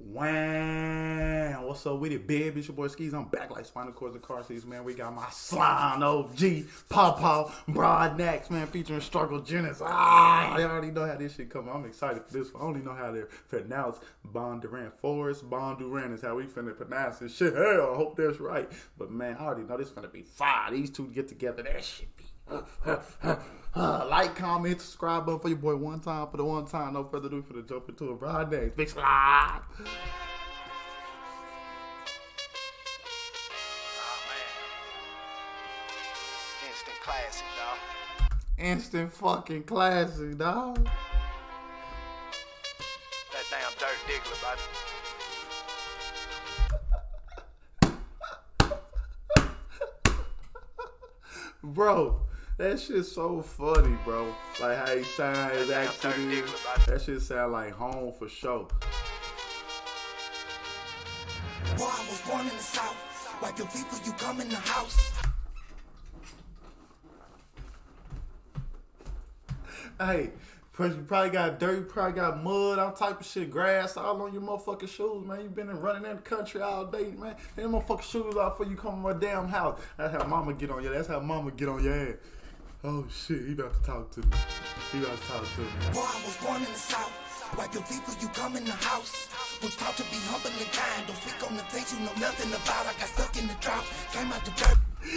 Wow, what's up with it, baby? It's your boy Sceez. I'm back like spinal cords and car seats, man. We got my slime OG, Pawpaw, Brodnax, man, featuring Struggle Jennings. Ah, I already know how this shit come. I'm excited for this one. I only know how to pronounce Bondurant. Forrest Bondurant is how we finna pronounce this shit. Hell, I hope that's right. But man, I already know this finna be fire. These two get together, that shit be. like, comment, subscribe button for your boy one time for the one time. No further ado for the jump into a broad day. Big slide. Instant classic, dog. Instant fucking classic, dog. That damn Dirt Diggler, baby. Bro, that shit's so funny, bro. Like how he sound his accent is. That shit sound like home for sure. Boy, I was born in the South. Wipe your when you come in the house. Hey, you probably got dirt, you probably got mud, all type of shit, grass all on your motherfucking shoes, man. You been running in the country all day, man. Them motherfucking shoes off before you come in my damn house. That's how mama get on you. That's how mama get on your ass. Oh shit, he about to talk to me. He about to talk to me. Boy, I was born in the South. Wipe your feet when you come in the house. Was taught to be humble and kind. Don't speak on the things you know nothing about. I got stuck in the drought. Came out the dirt.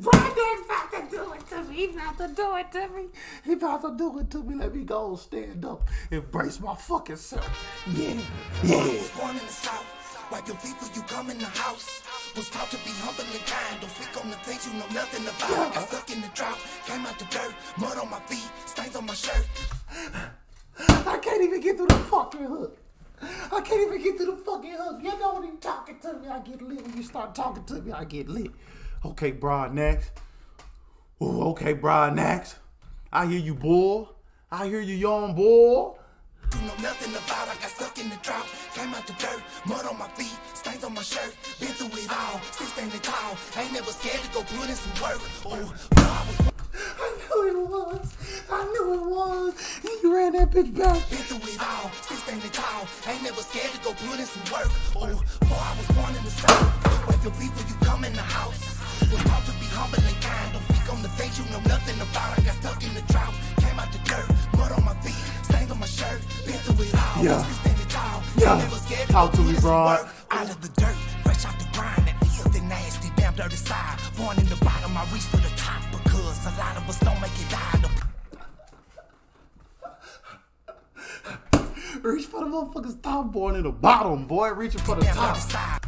Brandon's about to do it to me. He about to do it to me. He about to do it to me. Let me go stand up. Embrace my fucking self. Yeah. Yeah. I was born in the South. Wipe your feet when you come in the house. Was taught to be humble and kind. Don't speak on the things you know nothing about. I got stuck in the drought. Came out the dirt. Mud on my feet. Stains on my shirt. I can't even get through the fucking hook. I can't even get through the fucking hook. You when you talking to me, I get lit. When you start talking to me, I get lit. Okay, Brodnax. Ooh, okay, Brodnax. I hear you, boy. I hear you, young boy. You know nothing about. I got stuck in the drought. Came out the dirt. Mud on my feet. Stains on my shirt. Been through it all. Still standing tall. Ain't never scared to go put in some work. Oh, I was I knew it was. I knew it was. You ran that bitch back. Been through it all, still standing tall. Ain't never scared to go put in some work. Oh, boy, I was born in the south. Wipe your when you come in the house. Was taught to be humble and kind. Don't speak on the things you know nothing about. I got Yeah. Yeah. Talk to me, broad. Out of the dirt, fresh out the grind. That nasty, damn dirty side. Born in the bottom, I reach for the top because a lot of us don't make it out. Reach for the motherfuckers top. Born in the bottom, boy. Reaching for the top.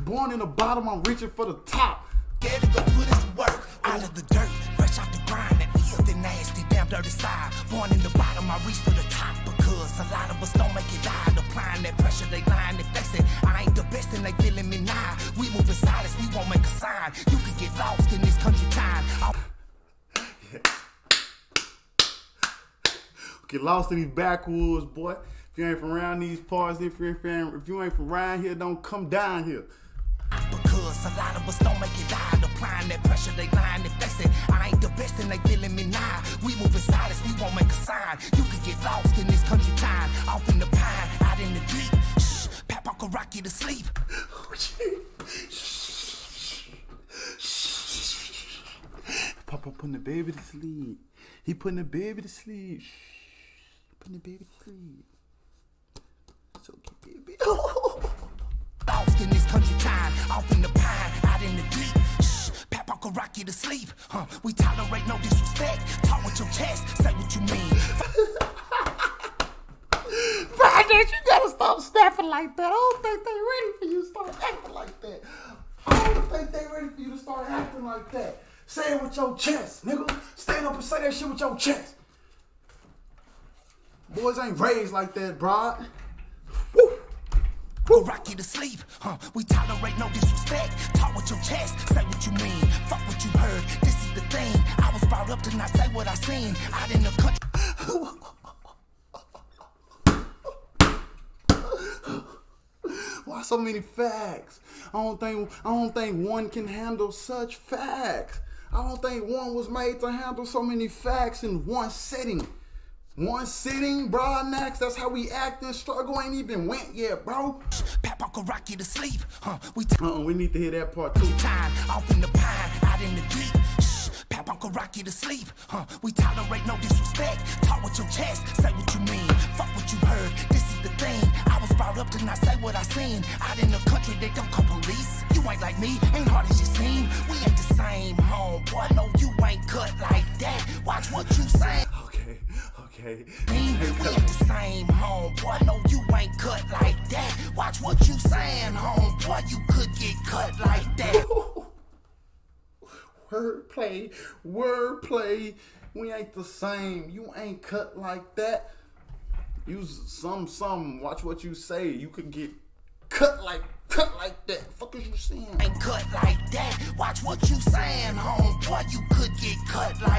Born in the bottom, I'm reaching for the top. To go put in some work out of the dirt, fresh out the grind, nasty, damn dirty side. Born in the bottom, I reach for the top because a lot of us don't make it out. Applying that pressure, they lying, they flexing. I ain't the best and they feeling me now. We moving silence, we won't make a sign. You could get lost in this country time. I'll Get lost in these backwoods, boy. If you ain't from around these parts, if you ain't from, if you ain't from around here, don't come down here. Because a lot of us don't make it. Applying that pressure, they lying, they flexing. I ain't the best and they feeling me now. We moving silence, we won't make a sign. You could get lost in this country time. Off in the pine, out in the deep. Shh, Papa could rock you to sleep. Papa putting the baby to sleep. He putting the baby to sleep. Shh. Putting the baby to sleep. It's okay, baby. Lost in this country time. Off in the pine, out in the deep. Shh, Papa could rock you to sleep. Huh, we tolerate no disrespect. Talk with your chest, say what you mean. Brandon, you gotta stop snapping like that. I don't think they ready for you to start acting like that. I don't think they ready for you to start acting like that. Say it with your chest, nigga. Stand up and say that shit with your chest. Boys ain't raised like that, broad. Could rock you to sleep. Huh, we tolerate no disrespect. Talk with your chest, say what you mean. Fuck what you heard. This is the thing. I was brought up to not say what I seen. Out in the country. Why so many facts? I don't think I don't think one can handle such facts. I don't think one was made to handle so many facts in one sitting. One sitting, Brodnax. That's how we acting. Struggle ain't even went yet, bro. Pap Uncle Rocky to sleep. Huh? We Uh-uh, we need to hear that part too. time off in the pine, out in the deep. Pap Uncle Rocky to sleep. Huh? We tolerate no disrespect. Talk with your chest, say what you mean. Fuck what you heard. This is the thing. I was brought up to not say what I seen. Out in the country, they don't call police. You ain't like me, ain't hard as you seem. We ain't the same, home. Boy, no, you ain't cut like that. Watch what you say. Okay, mean? We ain't the same, home. Boy, no, you ain't cut like that. Watch what you saying, home. Boy, you could get cut like that. Wordplay, wordplay. We ain't the same. You ain't cut like that. Use some, some. Watch what you say. You could get cut like, cut like that. Fuck is you saying? Ain't cut like that. Watch what you saying, home. Boy, you could get cut like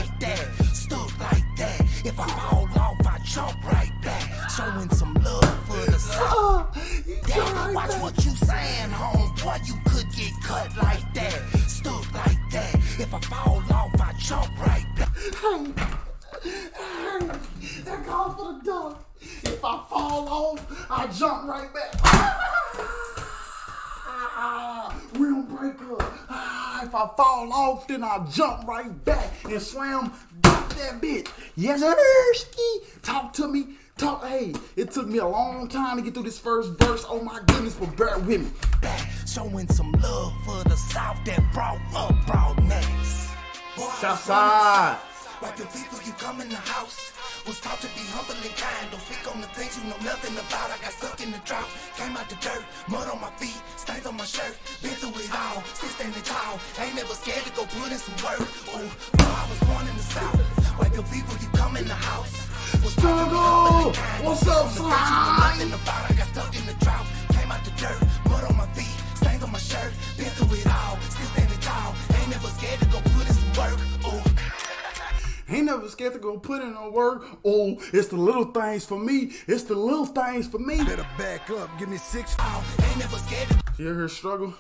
I fall off, I jump right back. Ah, we don't break up. Ah, if I fall off, then I jump right back and slam dunk that bitch. Yes, sir. Talk to me. Talk. Hey, it took me a long time to get through this first verse. Oh my goodness, but bear with me. back, showing some love for the South that brought up Brodnax. Southside. Like the people you come in the house was taught to be humble and kind. Don't speak on the things you know nothing about. I got stuck in the drought, came out the dirt, mud on my feet, stains on my shirt. Been through it all, still standing tall. Ain't never scared to go put in some work. Oh, well, I was born in the South. Like the people you come in the house was taught to be humble and kind. What's up, things you know nothing about. I got stuck in the drought, came out the dirt, mud on my feet, stains on my shirt. Been through it all, still standing tall. Ain't never scared Ain't never scared to go put in no work. Oh, it's the little things for me. It's the little things for me. Better back up, give me six. Ain't never scared to You hear her struggle?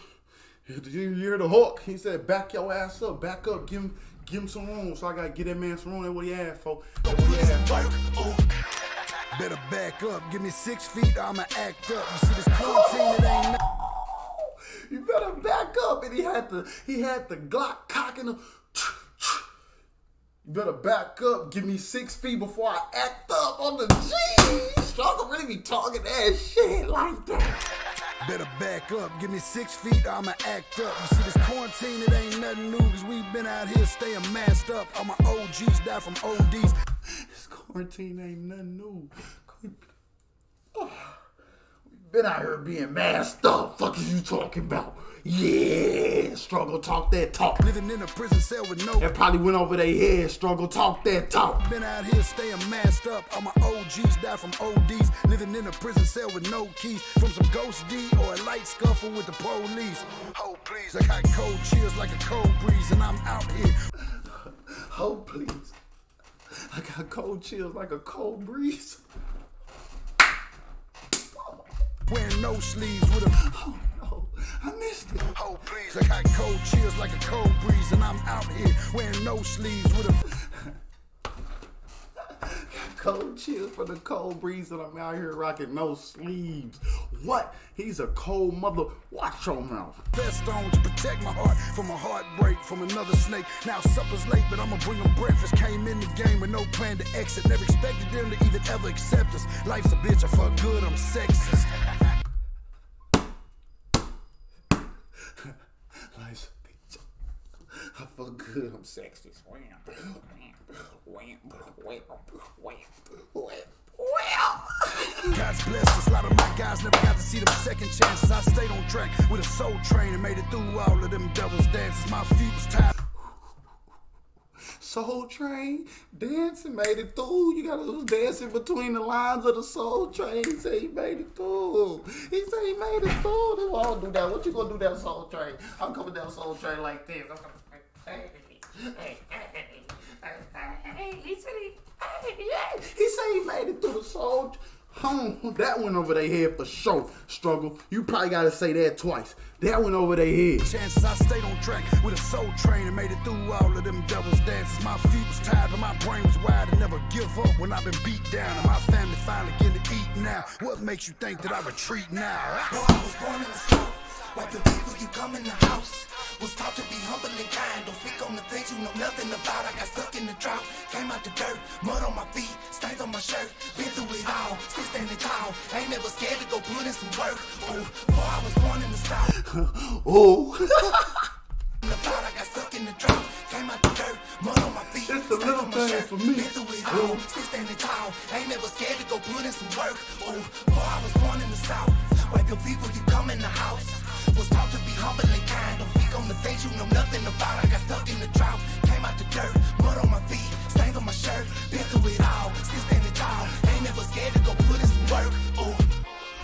Did you hear the hook? He said, "Back your ass up, back up, give him, give him some room." So I gotta get that man some room. That's what he asked for. That's what he asked for. Oh, Better back up, give me six feet, I'ma act up. You see this quarantine, it ain't nothing. You better back up. And he had the he had the Glock cocking him. You better back up. Give me six feet before I act up on the G. Struggle really be talking that shit like that. Better back up, give me six feet, I'ma act up. You see this quarantine, it ain't nothing new, cause we been out here staying masked up. All my OGs die from ODs. This quarantine ain't nothing new. We've been out here being masked up. Fuck is you talking about? Yeah, struggle talk that talk. Living in a prison cell with no. That probably went over their head. Struggle talk that talk. Been out here staying masked up. All my OGs die from ODs. Living in a prison cell with no keys. From some ghost D or a light scuffle with the police. Oh, please. I got cold chills like a cold breeze, and I'm out here. Oh please, I got cold chills like a cold breeze. Wearing no sleeves with a. Oh no, I missed it. Oh, please. I got cold chills like a cold breeze, and I'm out here wearing no sleeves with a. Cold chills for the cold breeze that I'm out here rocking no sleeves. What? He's a cold mother. Watch your mouth. vest on to protect my heart from a heartbreak from another snake. Now supper's late, but I'ma bring them breakfast. Came in the game with no plan to exit. Never expected them to even ever accept us. Life's a bitch, I fuck good, I'm sexist. Life's a bitch. I feel good. I'm sexy. Wham, wham, wham, wham, wham. God's blessed. A lot of my guys never got to see them second chances. I stayed on track with a soul train and made it through all of them devil's dances. My feet was tired. Soul Train dancing, made it through. You gotta was dancing between the lines of the Soul Train. He said he made it through. He said he made it through. They won't do that. What you gonna do that Soul Train? I'm coming down Soul Train like this. He said he. Yeah. He said he made it through the Soul. Home, that went over their head for sure. Struggle. You probably gotta say that twice. That went over their head. Chances I stayed on track with a soul train and made it through all of them devil's dances. My feet was tired, but my brain was wide and never give up when I've been beat down. And my family finally getting to eat now. What makes you think that I retreat now? Boy, I was born in the South. Wipe the feet when you come in the house. Was taught to be humble and kind. Don't speak on the things you know nothing about. I got stuck in the drought. Came out the dirt. Mud on my feet. Stains on my shirt. Been through it all. Still standing tall. Ain't never scared to go put in some work. Ooh, boy, I was born in the South. Oh, the I got stuck in the drought. Came out the dirt. Mud on my feet. It's the stains little on my things shirt. for me. Been through it all. Still standing tall. Ain't never scared to go put in some work. Ooh, boy, I was born in the South. Your feet when you come in the house. Was taught to be humble and kind. Don't speak on the things you know nothing about. I got stuck in the drought. Came out the dirt. Mud on my feet. Stains on my shirt. Been through it all. Still standing tall. Ain't never scared to go put in some work. Ooh.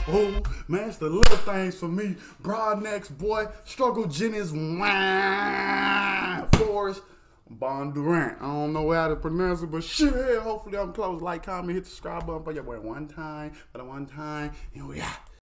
oh, man, it's the little things for me. Brodnax, boy. Struggle Jennings, Forrest, Bondurant. I don't know how to pronounce it, but shit, hopefully I'm close. Like, comment, hit the subscribe button for your boy one time, for the one time. And we out.